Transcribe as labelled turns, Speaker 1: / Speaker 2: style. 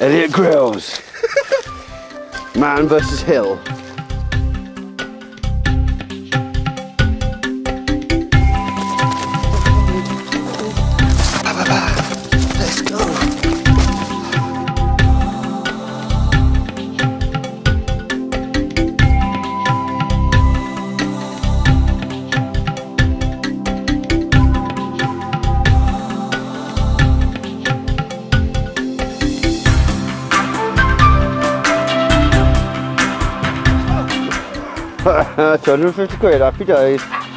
Speaker 1: Elliot Grills. Man versus Hill. 250 quid, happy days.